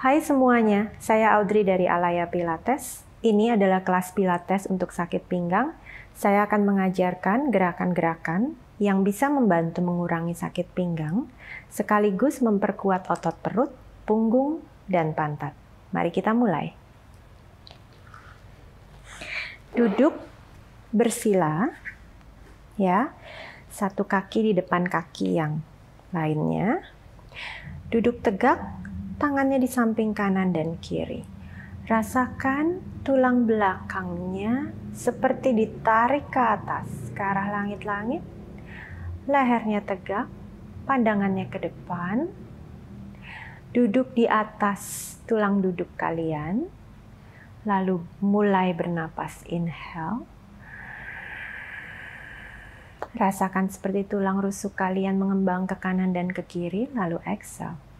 Hai semuanya, saya Audrey dari Alaya Pilates. Ini adalah kelas Pilates untuk sakit pinggang. Saya akan mengajarkan gerakan-gerakan yang bisa membantu mengurangi sakit pinggang, sekaligus memperkuat otot perut, punggung, dan pantat. Mari kita mulai. Duduk bersila, ya, satu kaki di depan kaki yang lainnya. Duduk tegak, tangannya di samping kanan dan kiri. Rasakan tulang belakangnya seperti ditarik ke atas ke arah langit-langit lehernya tegak, pandangannya ke depan, duduk di atas tulang duduk kalian, lalu mulai bernapas inhale. Rasakan seperti tulang rusuk kalian mengembang ke kanan dan ke kiri, lalu exhale.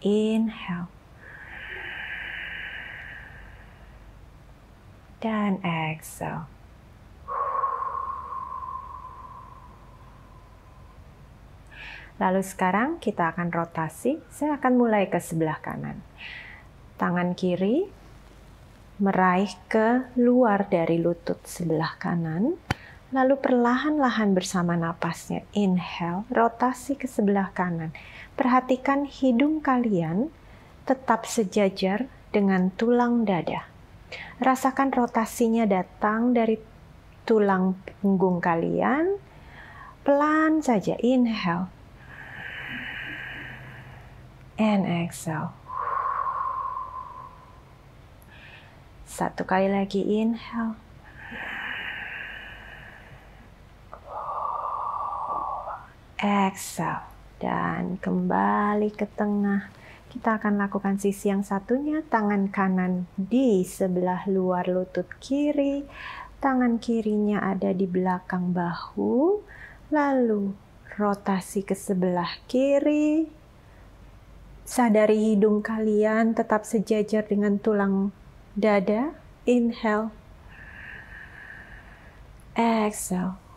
Inhale. dan exhale. Lalu sekarang kita akan rotasi. Saya akan mulai ke sebelah kanan. Tangan kiri meraih ke luar dari lutut sebelah kanan. Lalu perlahan-lahan bersama napasnya inhale, rotasi ke sebelah kanan. Perhatikan hidung kalian tetap sejajar dengan tulang dada. Rasakan rotasinya datang dari tulang punggung kalian. Pelan saja, inhale. And exhale. Satu kali lagi, inhale. Exhale. Dan kembali ke tengah kita akan lakukan sisi yang satunya, tangan kanan di sebelah luar lutut kiri, tangan kirinya ada di belakang bahu, lalu rotasi ke sebelah kiri. Sadari hidung kalian tetap sejajar dengan tulang dada. Inhale. Exhale.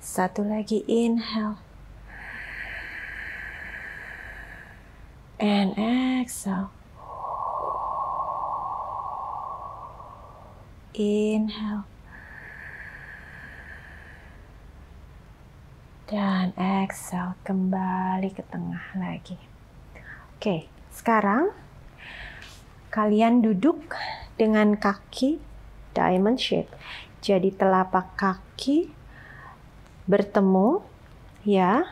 Satu lagi inhale. and exhale. Inhale. Dan exhale kembali ke tengah lagi. Oke, sekarang kalian duduk dengan kaki diamond shape. Jadi telapak kaki bertemu ya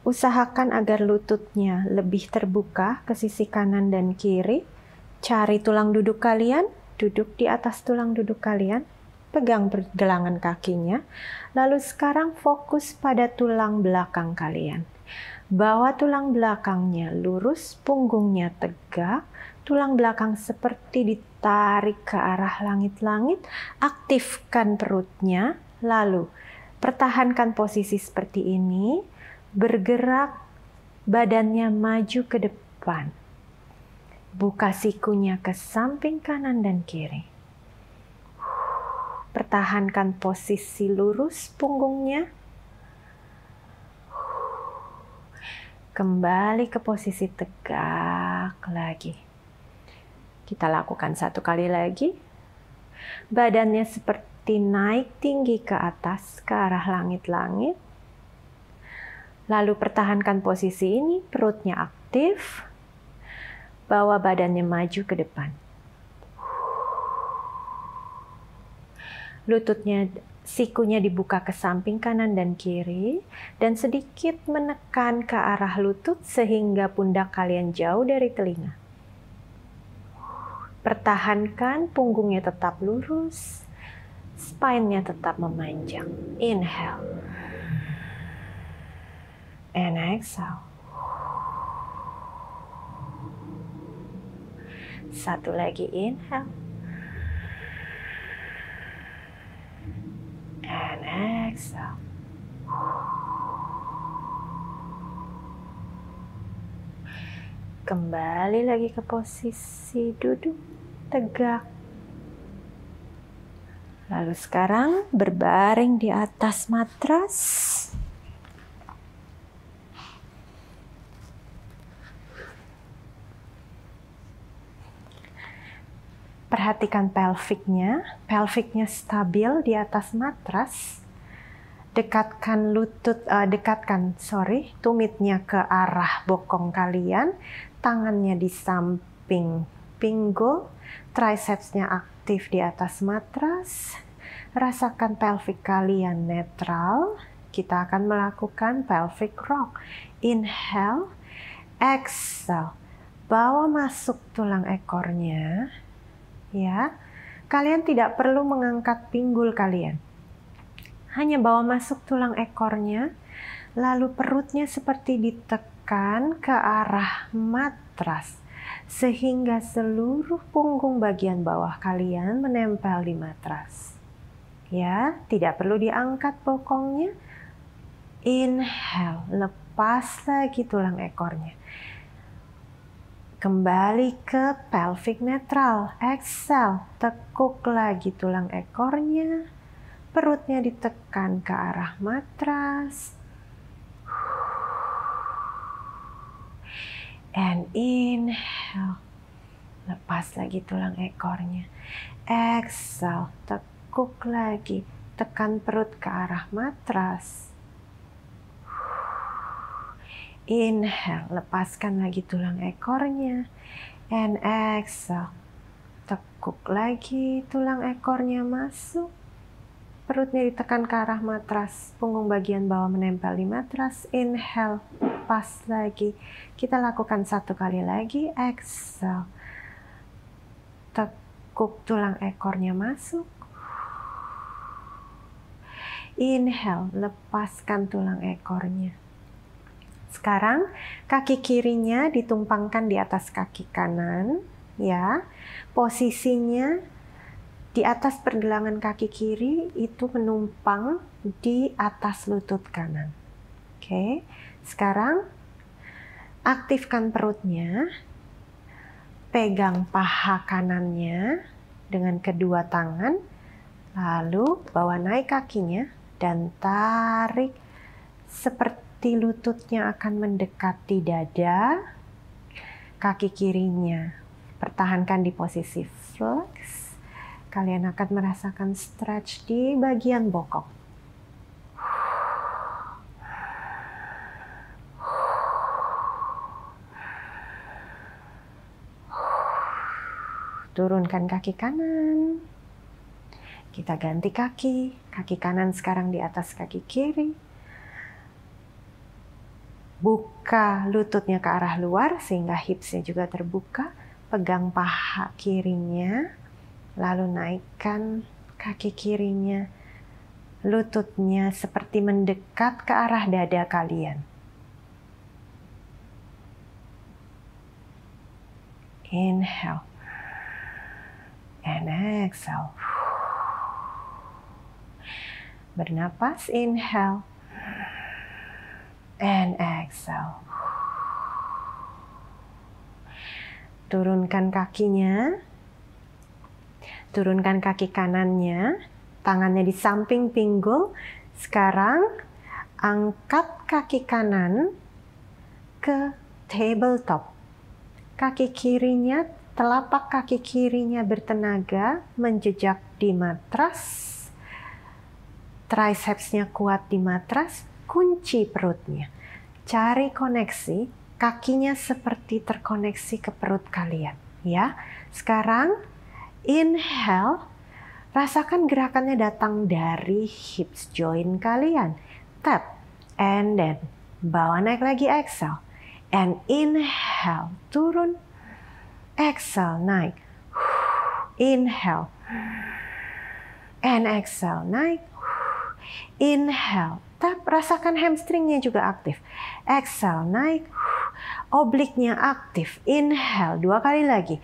Usahakan agar lututnya lebih terbuka ke sisi kanan dan kiri. Cari tulang duduk kalian, duduk di atas tulang duduk kalian, pegang pergelangan kakinya. Lalu sekarang fokus pada tulang belakang kalian. Bawa tulang belakangnya lurus, punggungnya tegak, tulang belakang seperti ditarik ke arah langit-langit. Aktifkan perutnya, lalu pertahankan posisi seperti ini bergerak badannya maju ke depan. Buka sikunya ke samping kanan dan kiri. Pertahankan posisi lurus punggungnya. Kembali ke posisi tegak lagi. Kita lakukan satu kali lagi. Badannya seperti naik tinggi ke atas ke arah langit-langit Lalu pertahankan posisi ini, perutnya aktif, bawa badannya maju ke depan. Lututnya, sikunya dibuka ke samping kanan dan kiri, dan sedikit menekan ke arah lutut sehingga pundak kalian jauh dari telinga. Pertahankan punggungnya tetap lurus, spine-nya tetap memanjang. Inhale and exhale. Satu lagi inhale. And exhale. Kembali lagi ke posisi duduk tegak. Lalu sekarang berbaring di atas matras. Perhatikan pelviknya, pelviknya stabil di atas matras. Dekatkan lutut, uh, dekatkan, sorry, tumitnya ke arah bokong kalian, tangannya di samping pinggul, tricepsnya aktif di atas matras. Rasakan pelvic kalian netral. Kita akan melakukan pelvic rock. Inhale, exhale. Bawa masuk tulang ekornya ya. Kalian tidak perlu mengangkat pinggul kalian. Hanya bawa masuk tulang ekornya, lalu perutnya seperti ditekan ke arah matras sehingga seluruh punggung bagian bawah kalian menempel di matras. Ya, tidak perlu diangkat bokongnya. Inhale, lepas lagi tulang ekornya. Kembali ke pelvic netral. Exhale, tekuk lagi tulang ekornya. Perutnya ditekan ke arah matras. And inhale. Lepas lagi tulang ekornya. Exhale, tekuk lagi. Tekan perut ke arah matras. Inhale, lepaskan lagi tulang ekornya. And exhale, tekuk lagi tulang ekornya masuk. Perutnya ditekan ke arah matras, punggung bagian bawah menempel di matras. Inhale, pas lagi. Kita lakukan satu kali lagi. Exhale, tekuk tulang ekornya masuk. Inhale, lepaskan tulang ekornya. Sekarang kaki kirinya ditumpangkan di atas kaki kanan, ya. Posisinya di atas pergelangan kaki kiri itu menumpang di atas lutut kanan. Oke. Sekarang aktifkan perutnya. Pegang paha kanannya dengan kedua tangan. Lalu bawa naik kakinya dan tarik seperti lututnya akan mendekati dada, kaki kirinya pertahankan di posisi flex. Kalian akan merasakan stretch di bagian bokong. Turunkan kaki kanan. Kita ganti kaki. Kaki kanan sekarang di atas kaki kiri buka lututnya ke arah luar sehingga hipsnya juga terbuka. Pegang paha kirinya, lalu naikkan kaki kirinya. Lututnya seperti mendekat ke arah dada kalian. Inhale and exhale. Bernapas, inhale and exhale. Turunkan kakinya. Turunkan kaki kanannya, tangannya di samping pinggul. Sekarang angkat kaki kanan ke tabletop. Kaki kirinya, telapak kaki kirinya bertenaga menjejak di matras. Tricepsnya kuat di matras, kunci perutnya. Cari koneksi, kakinya seperti terkoneksi ke perut kalian. Ya, sekarang inhale, rasakan gerakannya datang dari hips joint kalian. Tap, and then bawa naik lagi exhale. And inhale, turun. Exhale, naik. Inhale. And exhale, naik. Inhale, tap, rasakan hamstringnya juga aktif. Exhale, naik. Obliknya aktif. Inhale, dua kali lagi.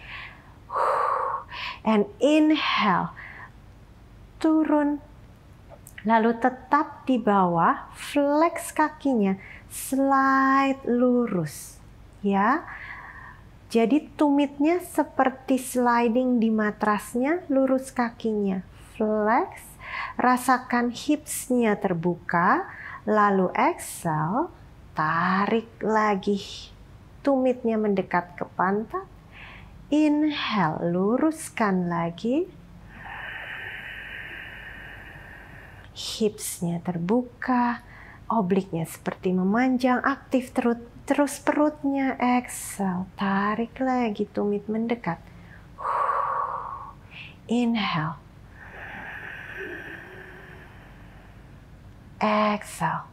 And inhale, turun. Lalu tetap di bawah, flex kakinya, slide lurus. Ya, jadi tumitnya seperti sliding di matrasnya, lurus kakinya. flex, rasakan hipsnya terbuka, lalu exhale, tarik lagi tumitnya mendekat ke pantat. Inhale, luruskan lagi. Hipsnya terbuka, obliknya seperti memanjang, aktif terus, terus perutnya. Exhale, tarik lagi tumit mendekat. Inhale. Exhale.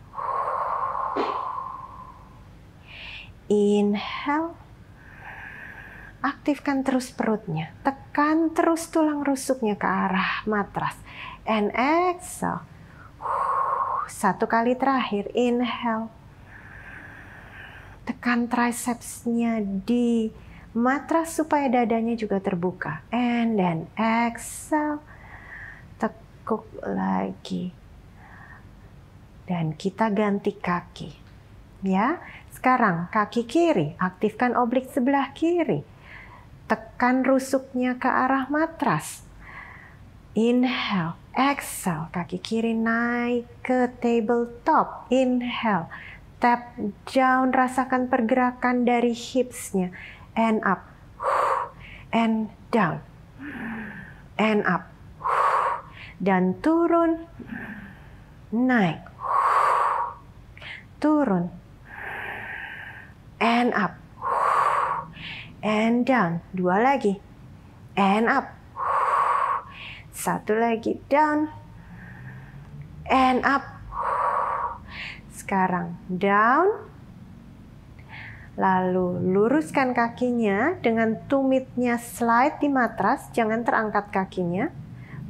Inhale. Aktifkan terus perutnya. Tekan terus tulang rusuknya ke arah matras. And exhale. Satu kali terakhir. Inhale. Tekan tricepsnya di matras supaya dadanya juga terbuka. And then exhale. Tekuk lagi. Dan kita ganti kaki. Ya, sekarang kaki kiri, aktifkan oblik sebelah kiri. Tekan rusuknya ke arah matras. Inhale, exhale, kaki kiri naik ke tabletop. Inhale, tap down, rasakan pergerakan dari hipsnya. And up, and down, and up, dan turun, naik, turun, and up, and down. Dua lagi, and up. Satu lagi, down, and up. Sekarang down, lalu luruskan kakinya dengan tumitnya slide di matras, jangan terangkat kakinya,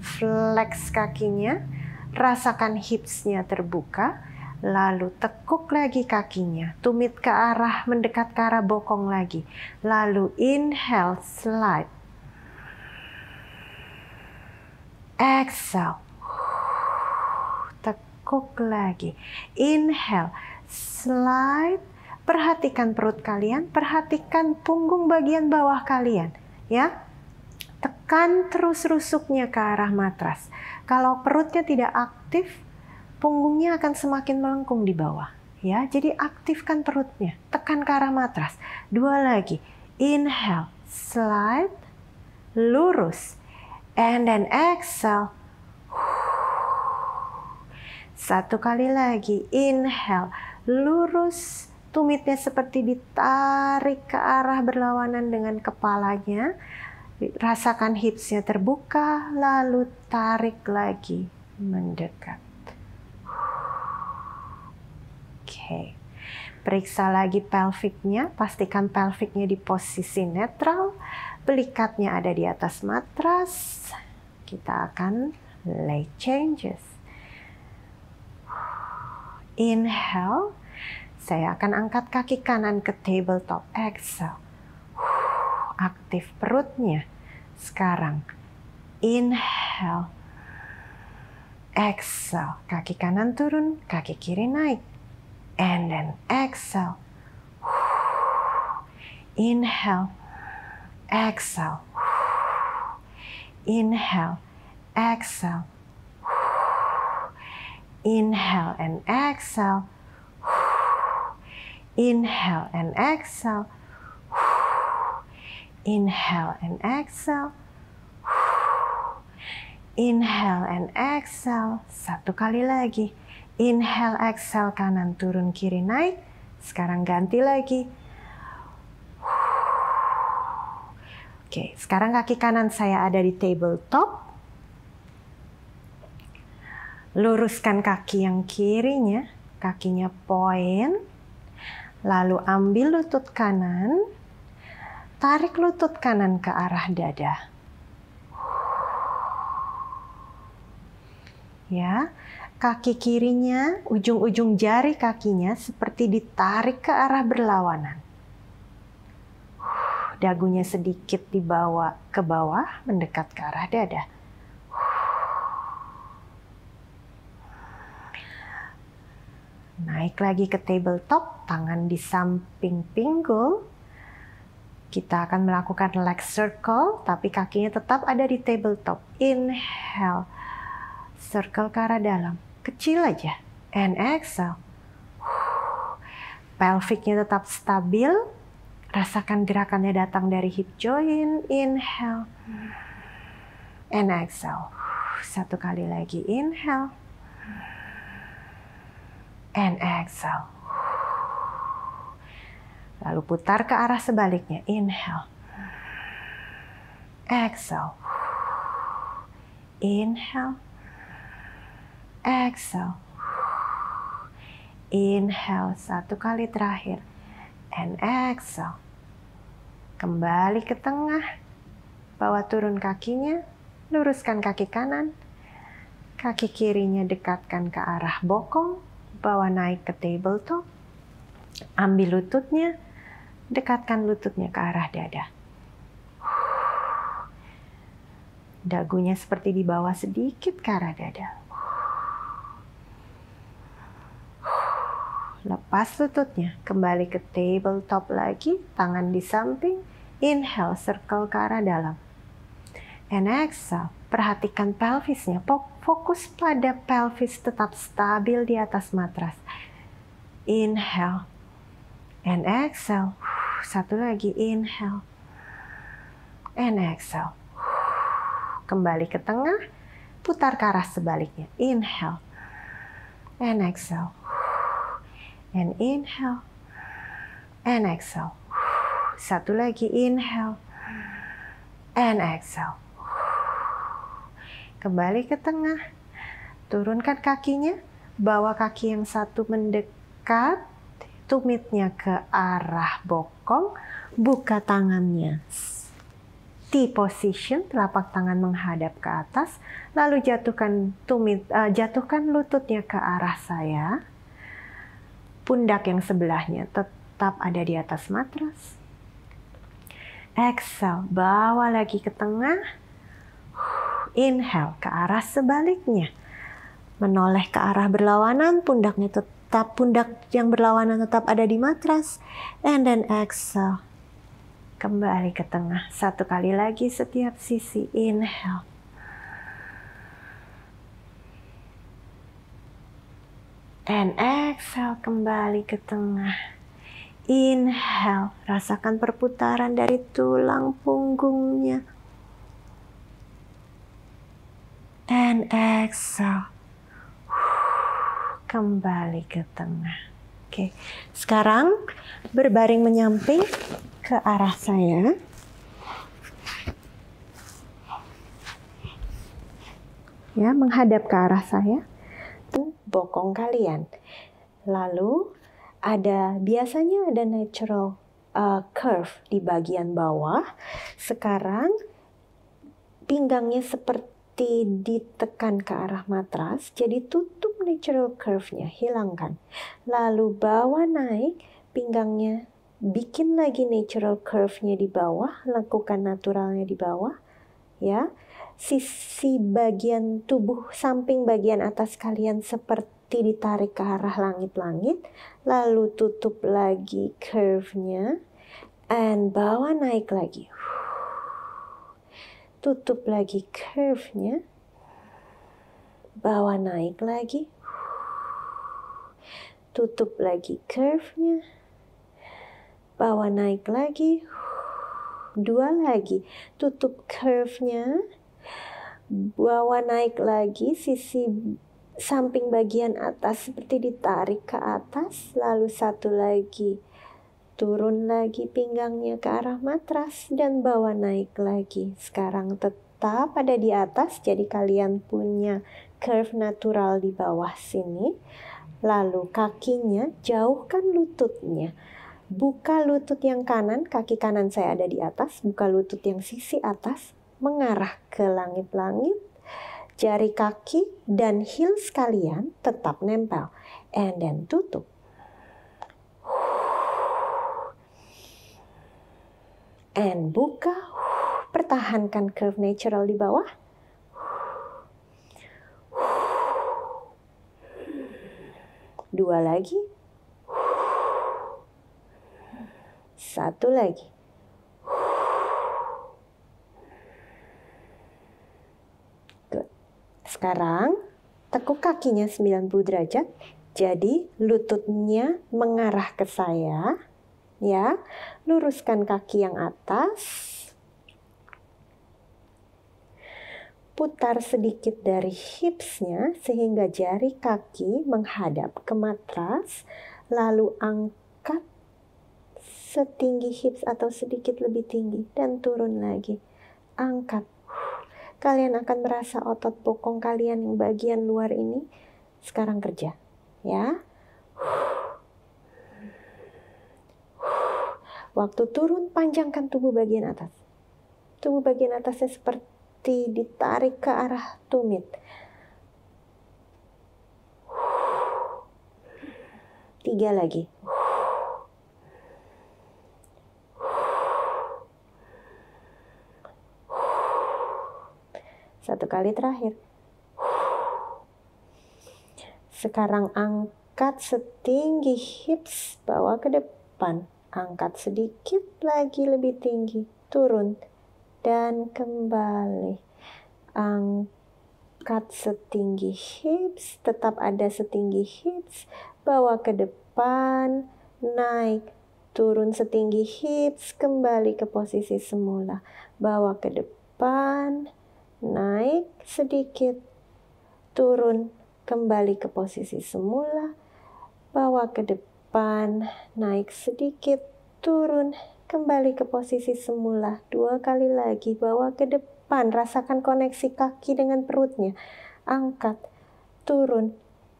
flex kakinya, rasakan hipsnya terbuka, Lalu tekuk lagi kakinya, tumit ke arah, mendekat ke arah bokong lagi. Lalu inhale, slide. Exhale. Tekuk lagi. Inhale, slide. Perhatikan perut kalian, perhatikan punggung bagian bawah kalian. Ya, tekan terus rusuknya ke arah matras. Kalau perutnya tidak aktif, punggungnya akan semakin melengkung di bawah. Ya, jadi aktifkan perutnya, tekan ke arah matras. Dua lagi, inhale, slide, lurus, and then exhale. Satu kali lagi, inhale, lurus, tumitnya seperti ditarik ke arah berlawanan dengan kepalanya. Rasakan hipsnya terbuka, lalu tarik lagi mendekat. Oke. Periksa lagi pelviknya, pastikan pelviknya di posisi netral, belikatnya ada di atas matras. Kita akan leg changes. Inhale, saya akan angkat kaki kanan ke tabletop. Exhale, aktif perutnya. Sekarang, inhale, exhale, kaki kanan turun, kaki kiri naik and then exhale. Inhale, exhale. Inhale, exhale. Inhale and exhale. Inhale and exhale. Inhale and exhale. Inhale and exhale. Satu kali lagi. Inhale, exhale, kanan turun, kiri naik. Sekarang ganti lagi. Oke, sekarang kaki kanan saya ada di tabletop. Luruskan kaki yang kirinya, kakinya point. Lalu ambil lutut kanan, tarik lutut kanan ke arah dada. Ya, kaki kirinya, ujung-ujung jari kakinya seperti ditarik ke arah berlawanan. Dagunya sedikit dibawa ke bawah, mendekat ke arah dada. Naik lagi ke tabletop, tangan di samping pinggul. Kita akan melakukan leg circle, tapi kakinya tetap ada di tabletop. Inhale circle ke arah dalam. Kecil aja. And exhale. Pelviknya tetap stabil. Rasakan gerakannya datang dari hip joint. Inhale. And exhale. Satu kali lagi. Inhale. And exhale. Lalu putar ke arah sebaliknya. Inhale. Exhale. Inhale. Exhale. Inhale satu kali terakhir. And exhale. Kembali ke tengah. Bawa turun kakinya. Luruskan kaki kanan. Kaki kirinya dekatkan ke arah bokong. Bawa naik ke tabletop. Ambil lututnya. Dekatkan lututnya ke arah dada. Dagunya seperti di bawah sedikit ke arah dada. Lepas lututnya, kembali ke tabletop lagi, tangan di samping. Inhale, circle ke arah dalam. And exhale, perhatikan pelvisnya. Fokus pada pelvis tetap stabil di atas matras. Inhale. And exhale. Satu lagi, inhale. And exhale. Kembali ke tengah, putar ke arah sebaliknya. Inhale. And exhale. And inhale. And exhale. Satu lagi, inhale. And exhale. Kembali ke tengah. Turunkan kakinya. Bawa kaki yang satu mendekat. Tumitnya ke arah bokong. Buka tangannya T position, telapak tangan menghadap ke atas, lalu jatuhkan tumit, uh, jatuhkan lututnya ke arah saya. Pundak yang sebelahnya tetap ada di atas matras. Exhale, bawa lagi ke tengah. Inhale ke arah sebaliknya. Menoleh ke arah berlawanan, pundaknya tetap pundak yang berlawanan tetap ada di matras. And then exhale Kembali ke tengah. Satu kali lagi setiap sisi. Inhale. And exhale kembali ke tengah. Inhale, rasakan perputaran dari tulang punggungnya. And exhale. Kembali ke tengah. Oke, sekarang berbaring menyamping ke arah saya. Ya, menghadap ke arah saya. Bokong kalian. Lalu ada biasanya ada natural uh, curve di bagian bawah. Sekarang pinggangnya seperti ditekan ke arah matras, jadi tutup natural curve-nya, hilangkan. Lalu bawa naik pinggangnya bikin lagi natural curve-nya di bawah, lakukan naturalnya di bawah, ya. Sisi bagian tubuh samping bagian atas kalian seperti ditarik ke arah langit-langit, lalu tutup lagi curve-nya, and bawa naik lagi. Tutup lagi curve-nya, bawa naik lagi, tutup lagi curve-nya, bawa naik lagi, dua lagi, tutup curve-nya, bawa naik lagi, sisi samping bagian atas seperti ditarik ke atas, lalu satu lagi, turun lagi pinggangnya ke arah matras dan bawa naik lagi. Sekarang tetap ada di atas, jadi kalian punya curve natural di bawah sini. Lalu kakinya jauhkan lututnya Buka lutut yang kanan, kaki kanan saya ada di atas. Buka lutut yang sisi atas, mengarah ke langit-langit. Jari kaki dan heels kalian tetap nempel. And then tutup. And buka. Pertahankan curve natural di bawah. Dua lagi. Satu lagi. Sekarang Tekuk kakinya 90 derajat. Jadi lututnya mengarah ke saya. Ya. Luruskan kaki yang atas. putar sedikit dari hipsnya sehingga jari kaki menghadap ke matras, lalu angkat setinggi hips atau sedikit lebih tinggi dan turun lagi. Angkat. Kalian akan merasa otot bokong kalian yang bagian luar ini sekarang kerja, ya. Waktu turun panjangkan tubuh bagian atas. Tubuh bagian atasnya seperti ditarik ke arah tumit. Tiga lagi. Satu kali terakhir. Sekarang angkat setinggi hips, bawa ke depan. Angkat sedikit lagi lebih tinggi, turun dan kembali. Angkat setinggi hips, tetap ada setinggi hips, bawa ke depan, naik, turun setinggi hips, kembali ke posisi semula. Bawa ke depan, naik sedikit, turun, kembali ke posisi semula. Bawa ke depan, naik sedikit, turun, Kembali ke posisi semula. Dua kali lagi. Bawa ke depan. Rasakan koneksi kaki dengan perutnya. Angkat. Turun.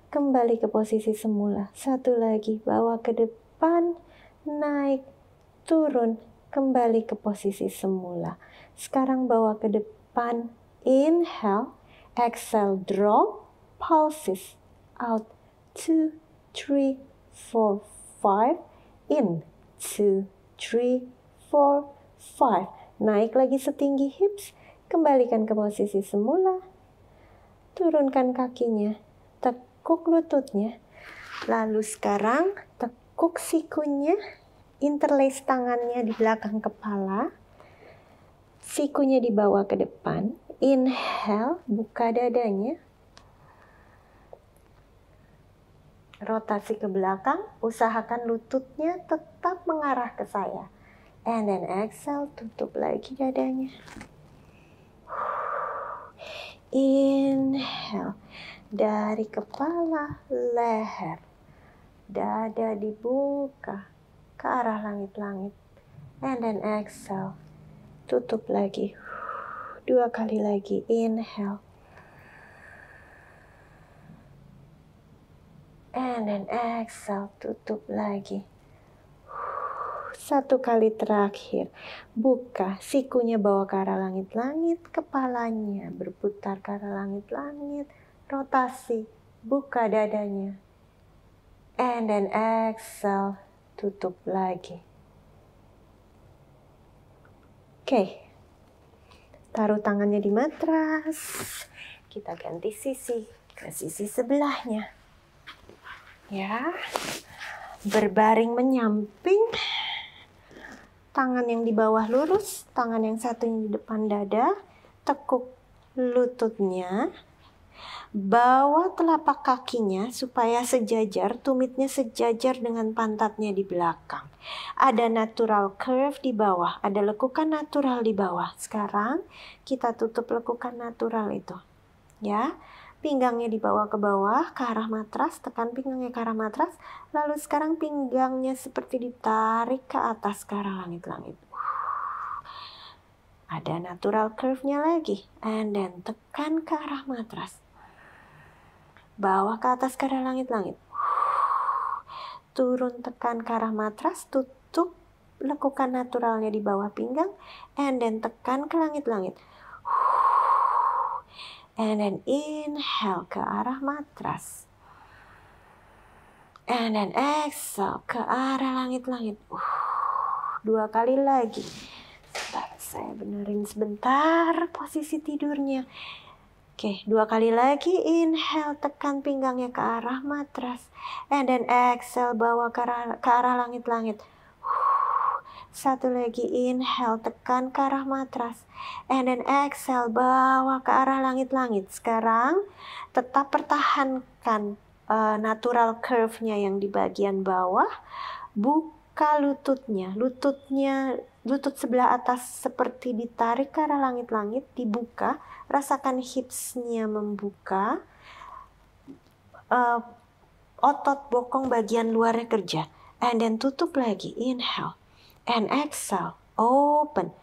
Kembali ke posisi semula. Satu lagi. Bawa ke depan. Naik. Turun. Kembali ke posisi semula. Sekarang bawa ke depan. Inhale. Exhale. Drop. Pulses. Out. Two. Three. Four. Five. In. Two three, four, five. Naik lagi setinggi hips, kembalikan ke posisi semula. Turunkan kakinya, tekuk lututnya. Lalu sekarang tekuk sikunya, interlace tangannya di belakang kepala. Sikunya dibawa ke depan. Inhale, buka dadanya. rotasi ke belakang, usahakan lututnya tetap mengarah ke saya. And then exhale, tutup lagi dadanya. Inhale, dari kepala, leher, dada dibuka ke arah langit-langit. And then exhale, tutup lagi. Dua kali lagi, inhale. And then exhale, tutup lagi. Satu kali terakhir, buka sikunya bawa ke arah langit-langit, kepalanya berputar ke arah langit-langit, rotasi, buka dadanya. And then exhale, tutup lagi. Oke, okay. Taruh tangannya di matras. Kita ganti sisi ke sisi sebelahnya. Ya. Berbaring menyamping. Tangan yang di bawah lurus tangan yang satunya di depan dada. Tekuk lututnya bawa telapak kakinya supaya sejajar, tumitnya sejajar dengan pantatnya di belakang. Ada natural curve di bawah, ada lekukan natural di bawah. Sekarang kita tutup lekukan natural itu. Ya pinggangnya dibawa ke bawah ke arah matras, tekan pinggangnya ke arah matras, lalu sekarang pinggangnya seperti ditarik ke atas ke arah langit-langit. Ada natural curve-nya lagi, and then tekan ke arah matras. Bawah ke atas ke arah langit-langit. Turun tekan ke arah matras, tutup lekukan naturalnya di bawah pinggang, and then tekan ke langit-langit and then inhale ke arah matras. And then exhale ke arah langit-langit. Dua kali lagi. Sebentar, saya benerin sebentar posisi tidurnya. Oke, dua kali lagi. Inhale, tekan pinggangnya ke arah matras. And then exhale, bawa ke arah, ke arah langit-langit. Satu lagi inhale, tekan ke arah matras. And then exhale, bawa ke arah langit-langit. Sekarang tetap pertahankan uh, natural curve-nya yang di bagian bawah. Buka lututnya. Lututnya, lutut sebelah atas seperti ditarik ke arah langit-langit, dibuka. Rasakan hips-nya membuka. Uh, otot bokong bagian luarnya kerja. And then tutup lagi, inhale. And exhale, open.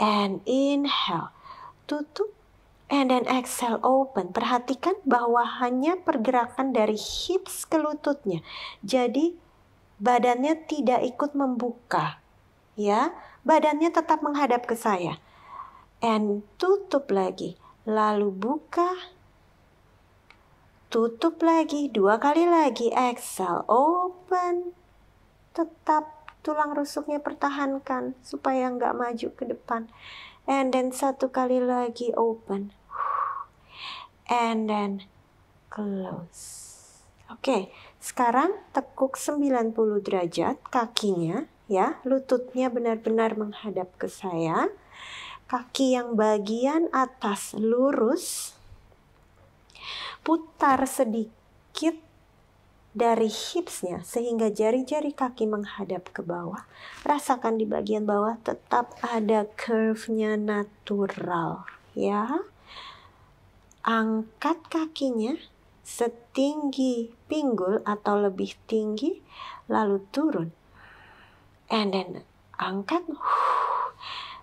And inhale, tutup. And then exhale, open. Perhatikan bahwa hanya pergerakan dari hips ke lututnya. Jadi badannya tidak ikut membuka. Ya, badannya tetap menghadap ke saya. And tutup lagi. Lalu buka Tutup lagi, dua kali lagi. Exhale, open. Tetap tulang rusuknya pertahankan supaya nggak maju ke depan. And then satu kali lagi open. And then close. Oke, okay, sekarang tekuk 90 derajat kakinya ya, lututnya benar-benar menghadap ke saya. Kaki yang bagian atas lurus, putar sedikit dari hipsnya sehingga jari-jari kaki menghadap ke bawah. Rasakan di bagian bawah tetap ada curve-nya natural ya. Angkat kakinya setinggi pinggul atau lebih tinggi lalu turun. And then angkat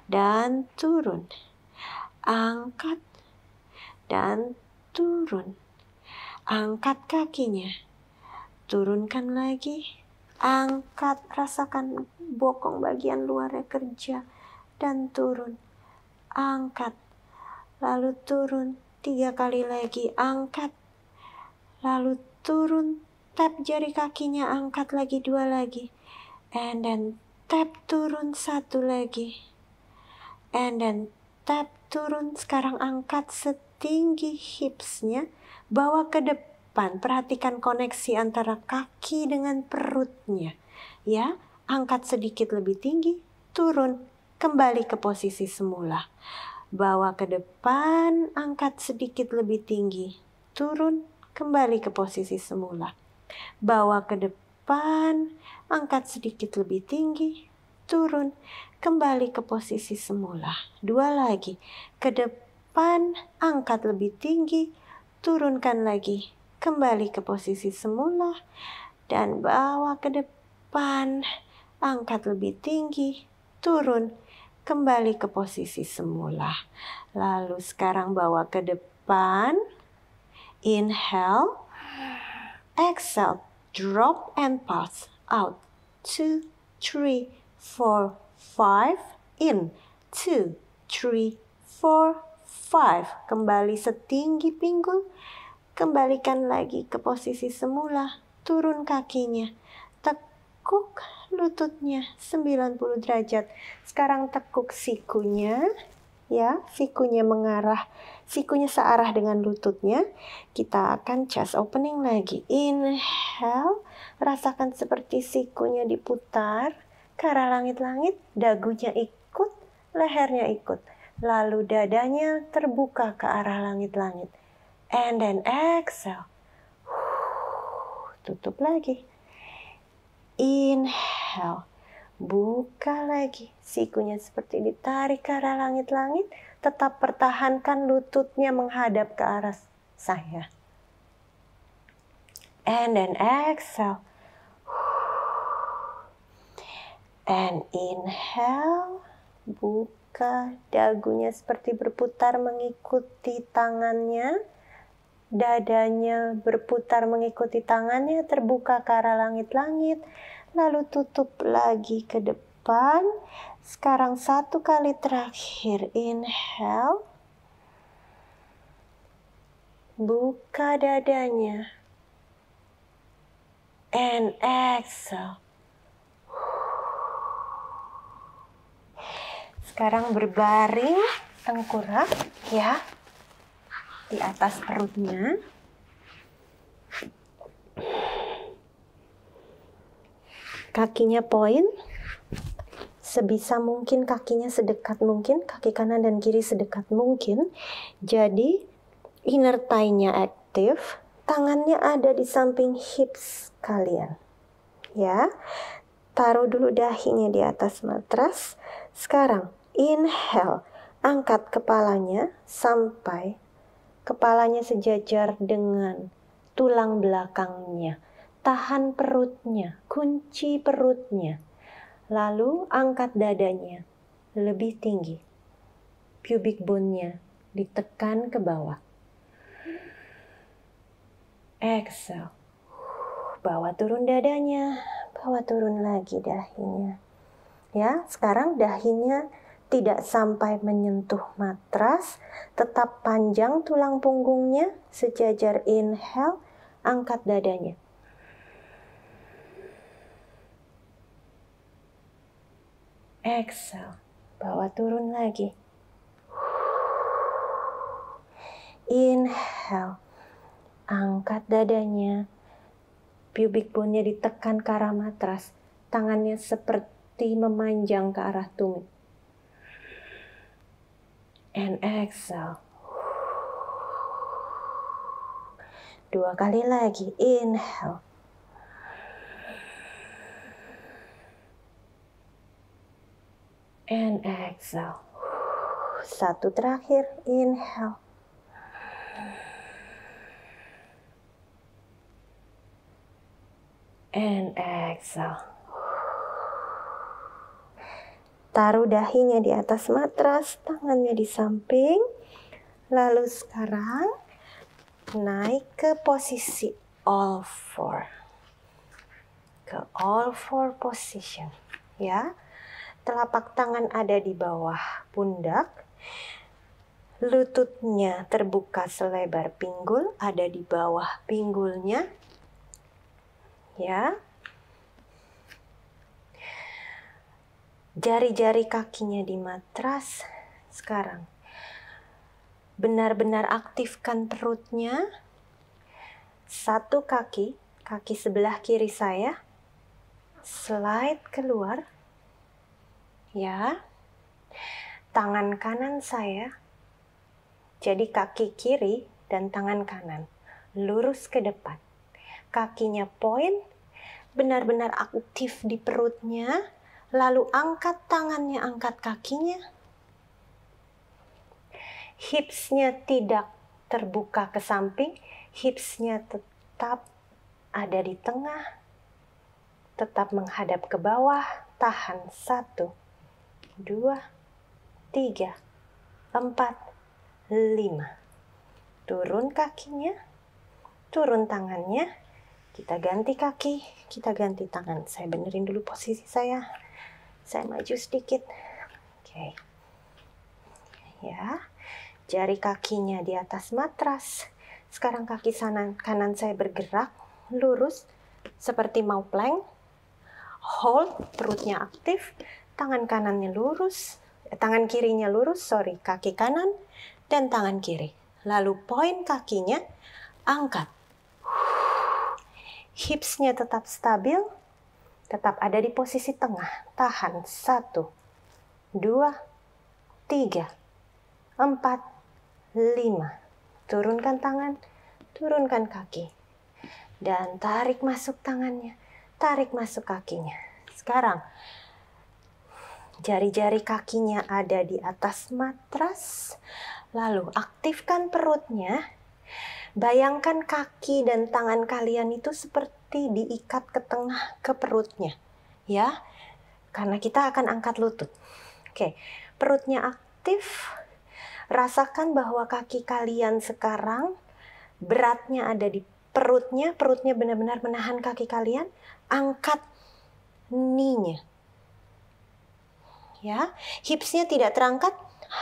dan turun. Angkat dan turun Angkat kakinya. Turunkan lagi. Angkat, rasakan bokong bagian luarnya kerja. Dan turun. Angkat. Lalu turun. Tiga kali lagi. Angkat. Lalu turun. Tap jari kakinya. Angkat lagi dua lagi. And then tap turun satu lagi. And then tap turun. Sekarang angkat setinggi hipsnya bawa ke depan. Perhatikan koneksi antara kaki dengan perutnya. Ya, angkat sedikit lebih tinggi, turun, kembali ke posisi semula. Bawa ke depan, angkat sedikit lebih tinggi, turun, kembali ke posisi semula. Bawa ke depan, angkat sedikit lebih tinggi, turun, kembali ke posisi semula. Dua lagi, ke depan, angkat lebih tinggi, turunkan lagi kembali ke posisi semula dan bawa ke depan angkat lebih tinggi turun kembali ke posisi semula lalu sekarang bawa ke depan inhale exhale drop and pass out two three four five in two three four five. Kembali setinggi pinggul. Kembalikan lagi ke posisi semula. Turun kakinya. Tekuk lututnya 90 derajat. Sekarang tekuk sikunya. Ya, sikunya mengarah, sikunya searah dengan lututnya. Kita akan chest opening lagi. Inhale, rasakan seperti sikunya diputar ke arah langit-langit, dagunya ikut, lehernya ikut Lalu dadanya terbuka ke arah langit-langit. And then exhale. Tutup lagi. Inhale. Buka lagi. Sikunya seperti ditarik ke arah langit-langit. Tetap pertahankan lututnya menghadap ke arah saya. And then exhale. And inhale. Buka dagunya seperti berputar mengikuti tangannya. Dadanya berputar mengikuti tangannya, terbuka ke arah langit-langit. Lalu tutup lagi ke depan. Sekarang satu kali terakhir. Inhale. Buka dadanya. And exhale. Sekarang berbaring tengkurap ya di atas perutnya. Kakinya poin sebisa mungkin kakinya sedekat mungkin, kaki kanan dan kiri sedekat mungkin. Jadi inner thigh-nya aktif, tangannya ada di samping hips kalian. Ya. Taruh dulu dahinya di atas matras. Sekarang inhale, angkat kepalanya sampai kepalanya sejajar dengan tulang belakangnya. Tahan perutnya, kunci perutnya. Lalu angkat dadanya lebih tinggi. Pubic bone-nya ditekan ke bawah. Exhale. Bawa turun dadanya, bawa turun lagi dahinya. Ya, sekarang dahinya tidak sampai menyentuh matras, tetap panjang tulang punggungnya, sejajar inhale, angkat dadanya. Exhale, bawa turun lagi. Inhale, angkat dadanya. Pubic bone-nya ditekan ke arah matras. Tangannya seperti memanjang ke arah tumit. And exhale. Dua kali lagi. Inhale. And exhale. Satu terakhir. Inhale. And exhale. Taruh dahinya di atas matras, tangannya di samping. Lalu sekarang naik ke posisi all four. Ke all four position, ya. Telapak tangan ada di bawah pundak. Lututnya terbuka selebar pinggul, ada di bawah pinggulnya. Ya. Jari-jari kakinya di matras. Sekarang benar-benar aktifkan perutnya. Satu kaki, kaki sebelah kiri saya, slide keluar. Ya, tangan kanan saya jadi kaki kiri dan tangan kanan lurus ke depan. Kakinya point, benar-benar aktif di perutnya, lalu angkat tangannya, angkat kakinya, hipsnya tidak terbuka ke samping, hipsnya tetap ada di tengah, tetap menghadap ke bawah, tahan satu, dua, tiga, empat, lima. Turun kakinya, turun tangannya, kita ganti kaki, kita ganti tangan. Saya benerin dulu posisi saya. Saya maju sedikit. Oke. Okay. Ya jari kakinya di atas matras. Sekarang kaki sanan, kanan saya bergerak lurus seperti mau plank. Hold, perutnya aktif, tangan kanannya lurus, eh, tangan kirinya lurus, sorry, kaki kanan dan tangan kiri. Lalu poin kakinya, angkat. Hipsnya tetap stabil, tetap ada di posisi tengah. Tahan, satu, dua, tiga, empat, lima. Turunkan tangan, turunkan kaki. Dan tarik masuk tangannya, tarik masuk kakinya. Sekarang, jari-jari kakinya ada di atas matras. Lalu aktifkan perutnya. Bayangkan kaki dan tangan kalian itu seperti diikat ke tengah ke perutnya. Ya, karena kita akan angkat lutut. Oke, perutnya aktif, Rasakan bahwa kaki kalian sekarang beratnya ada di perutnya, perutnya benar-benar menahan kaki kalian. Angkat knee-nya. Ya, hipsnya tidak terangkat,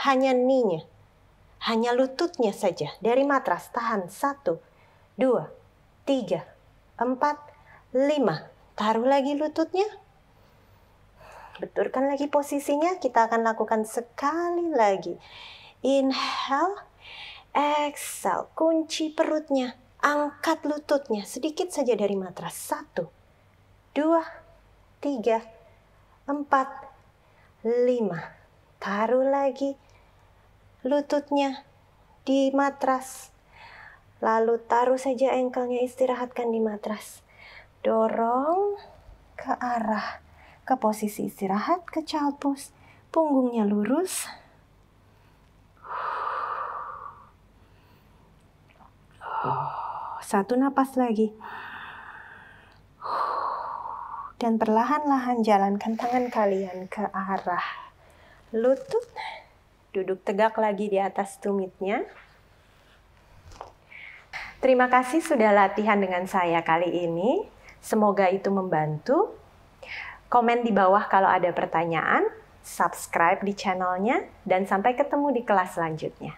hanya knee-nya. Hanya lututnya saja dari matras. Tahan satu, dua, tiga, empat, lima. Taruh lagi lututnya. Betulkan lagi posisinya. Kita akan lakukan sekali lagi. Inhale, exhale, kunci perutnya, angkat lututnya sedikit saja dari matras. Satu, dua, tiga, empat, lima. Taruh lagi lututnya di matras. Lalu taruh saja engkelnya, istirahatkan di matras. Dorong ke arah, ke posisi istirahat, ke child pose. Punggungnya lurus. Satu napas lagi. Dan perlahan-lahan jalankan tangan kalian ke arah lutut. Duduk tegak lagi di atas tumitnya. Terima kasih sudah latihan dengan saya kali ini. Semoga itu membantu. Komen di bawah kalau ada pertanyaan, subscribe di channelnya, dan sampai ketemu di kelas selanjutnya.